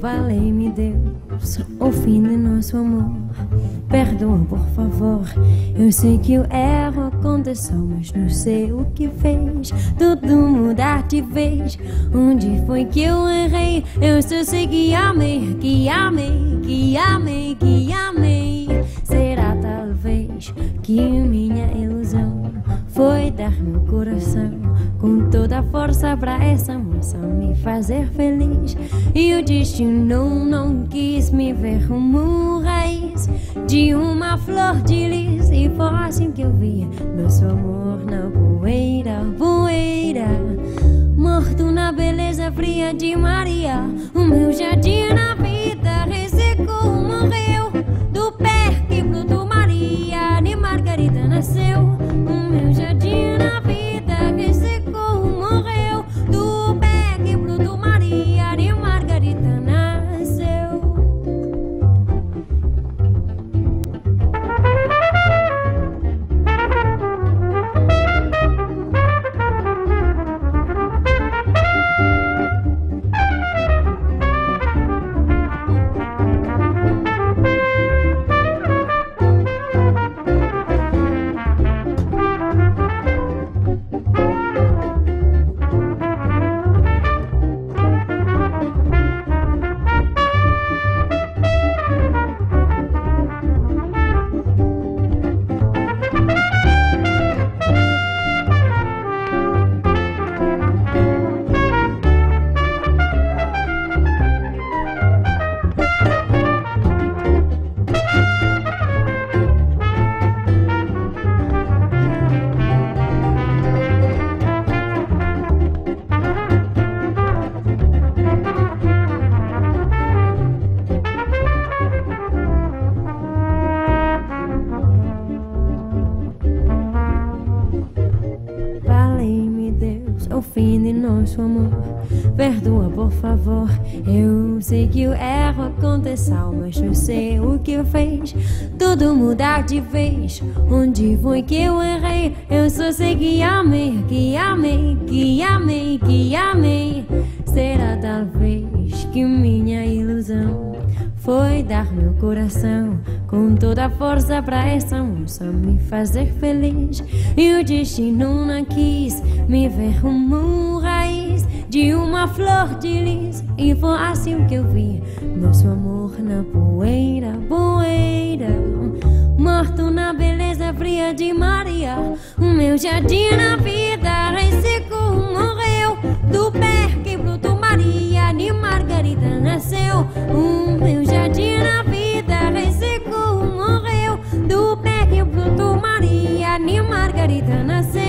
Valei-me Deus, o fim de nosso amor. Perdoa, por favor. Eu sei que eu erro, aconteceu, mas não sei o que fez. Tudo mudar de vez. Onde foi que eu errei? Eu só sei que amei, que amei, que amei, força pra essa moça me fazer feliz. E o destino não quis me ver como raiz de uma flor de lis. E foi assim que eu vi nosso amor na poeira, poeira. Morto na beleza fria de Maria, o meu jardim Perdoa, por favor. Eu sei que o erro aconteceu, mas não sei o que eu fiz. Tudo mudar de vez. Onde foi que eu errei? Eu só sei que amei, que amei, que amei, que amei. Será talvez que minha ilusão foi dar meu coração com toda a força pra essa moça me fazer feliz. E o destino não quis me ver como raiz de uma flor de lis. E foi assim que eu vi nosso amor na poeira, poeira, morto na beleza fria de Maria. O meu jardim na vida ressecou, morreu do pé que brotou Maria de Margarida nasceu. margarita nace